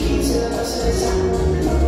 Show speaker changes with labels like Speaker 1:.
Speaker 1: Jesus.